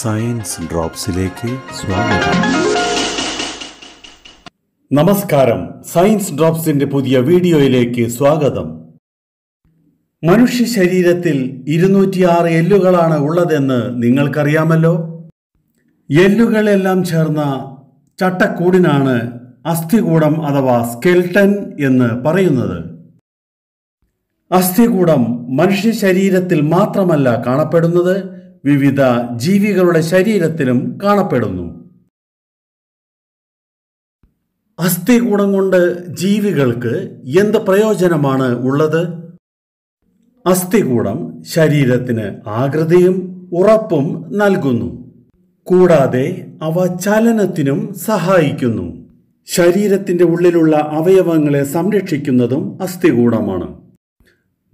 Science ഡ്രോപ്സിലേക്ക് സ്വാഗതം. നമസ്കാരം. Science ഡ്രോപ്സിന്റെ പുതിയ വീഡിയോയിലേക്ക് സ്വാഗതം. മനുഷ്യ ശരീരത്തിൽ ഇരുന്നൂറ്റിയാറ് എല്ലുകളാണ് ഉള്ളതെന്ന് നിങ്ങൾക്കറിയാമല്ലോ? എല്ലുകളെല്ലാം ചേർന്ന ചട്ടക്കൂടിനാണ് അസ്ഥികൂടം അഥവാ സ്കെൽട്ടൻ എന്ന് പറയുന്നത്. അസ്ഥികൂടം മനുഷ്യ ശരീരത്തിൽ മാത്രമല്ല കാണപ്പെടുന്നത്. വിവിധ ജീവികളുടെ ശരീരത്തിലും കാണപ്പെടുന്നു. അസ്ഥികൂടം കൊണ്ട് ജീവികൾക്ക് എന്ത് പ്രയോജനമാണ് ഉള്ളത്? അസ്ഥികൂടം ശരീരത്തിന് ആകൃതിയും ഉറപ്പും നൽകുന്നു. കൂടാതെ അവ ചലനത്തിനും സഹായിക്കുന്നു. ശരീരത്തിന്റെ ഉള്ളിലുള്ള അവയവങ്ങളെ സംരക്ഷിക്കുന്നതും അസ്ഥികൂടമാണ്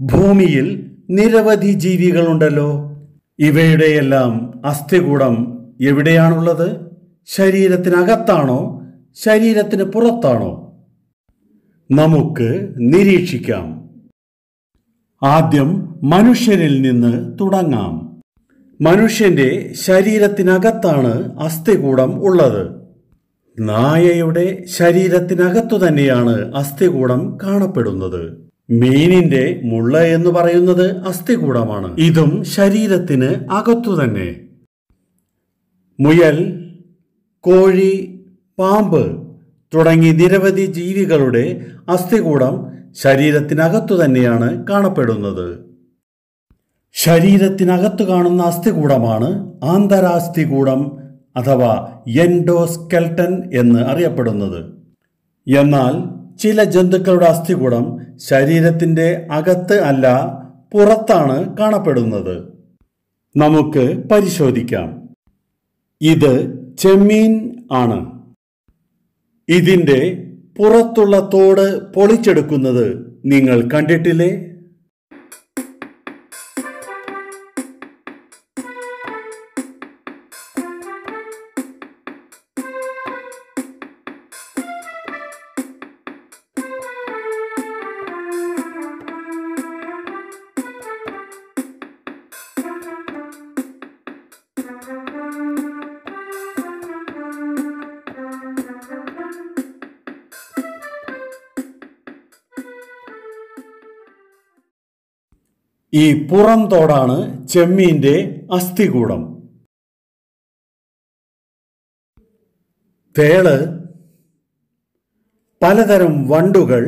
ഭൂമിയിൽ നിരവധി ജീവികളുണ്ടല്ലോ. ഇവയുടെയെല്ലാം അസ്ഥികൂടം എവിടെയാണുള്ളത്? ശരീരത്തിനകത്താണോ? ശരീരത്തിന് പുറത്താണോ? നമുക്ക് നിരീക്ഷിക്കാം. ആദ്യം മനുഷ്യരിൽ നിന്ന് തുടങ്ങാം. മനുഷ്യന്റെ ശരീരത്തിനകത്താണ് അസ്ഥികൂടം ഉള്ളത്. നായയുടെ ശരീരത്തിനകത്തു തന്നെയാണ് അസ്ഥികൂടം കാണപ്പെടുന്നത്. മീനിന്റെ മുള്ള എന്ന് പറയുന്നത് അസ്ഥികൂടമാണ്. ഇതും ശരീരത്തിന് അകത്തു തന്നെ. മുയൽ കോഴി പാമ്പ് തുടങ്ങി നിരവധി ജീവികളുടെ അസ്ഥികൂടം ശരീരത്തിനകത്തു തന്നെയാണ് കാണപ്പെടുന്നത്. ശരീരത്തിനകത്തു കാണുന്ന അസ്ഥികൂടമാണ് ആന്തരാസ്ഥികൂടം അഥവാ എൻഡോസ്കെൽട്ടൻ എന്ന് അറിയപ്പെടുന്നത്. എന്നാൽ ചില ജന്തുക്കളുടെ അസ്ഥികൂടം ശരീരത്തിന്റെ അകത്ത് അല്ല പുറത്താണ് കാണപ്പെടുന്നത്. നമുക്ക് പരിശോധിക്കാം. ഇത് ചെമ്മീൻ ആണ്. ഇതിന്റെ പുറത്തുള്ള തോട് പൊളിച്ചെടുക്കുന്നത് നിങ്ങൾ കണ്ടിട്ടില്ലേ? ഈ പുറം തോടാണ് ചെമ്മീന്റെ അസ്ഥികൂടം. തേൾ പലതരം വണ്ടുകൾ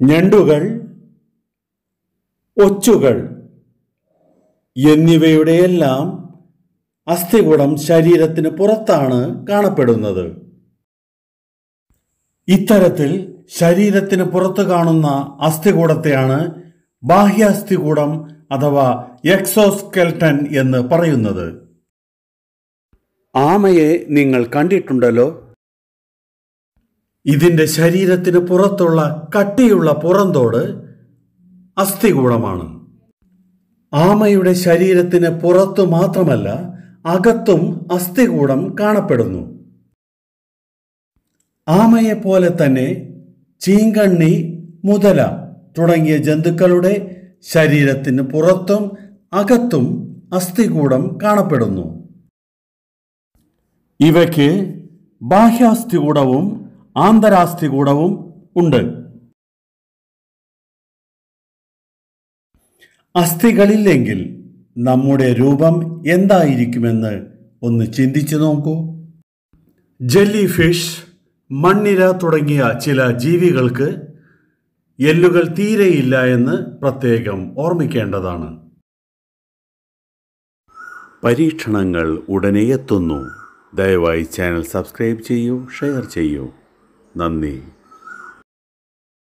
ഞണ്ടുകൾ ഒച്ചുകൾ എന്നിവയുടെയെല്ലാം അസ്ഥികൂടം ശരീരത്തിന് പുറത്താണ് കാണപ്പെടുന്നത്. ഇത്തരത്തിൽ ശരീരത്തിന് പുറത്തു കാണുന്ന അസ്ഥികൂടത്തെയാണ് ബാഹ്യാസ്ഥികൂടം അഥവാ എക്സോസ്കെൽട്ടൻ എന്ന് പറയുന്നത്. ആമയെ നിങ്ങൾ കണ്ടിട്ടുണ്ടല്ലോ. ഇതിന്റെ ശരീരത്തിന് പുറത്തുള്ള കട്ടിയുള്ള പുറന്തോട് അസ്ഥികൂടമാണ്. ആമയുടെ ശരീരത്തിന് പുറത്തു മാത്രമല്ല അകത്തും അസ്ഥികൂടം കാണപ്പെടുന്നു. ആമയെ പോലെ തന്നെ ചീങ്കണ്ണി മുതല തുടങ്ങിയ ജന്തുക്കളുടെ ശരീരത്തിന് പുറത്തും അകത്തും അസ്ഥികൂടം കാണപ്പെടുന്നു. ഇവയ്ക്ക് ബാഹ്യാസ്ഥികൂടവും ആന്തരാസ്ഥികൂടവും ഉണ്ട്. അസ്ഥികളില്ലെങ്കിൽ നമ്മുടെ രൂപം എന്തായിരിക്കുമെന്ന് ഒന്ന് ചിന്തിച്ചു നോക്കൂ. ജെല്ലി ഫിഷ് മണ്ണിര തുടങ്ങിയ ചില ജീവികൾക്ക് എല്ലുകൾ തീരെയില്ല എന്ന് പ്രത്യേകം ഓർമ്മിക്കേണ്ടതാണ്. പരീക്ഷണങ്ങൾ ഉടനെ എത്തുന്നു. ദയവായി ചാനൽ സബ്സ്ക്രൈബ് ചെയ്യൂ ഷെയർ ചെയ്യൂ. നന്ദി.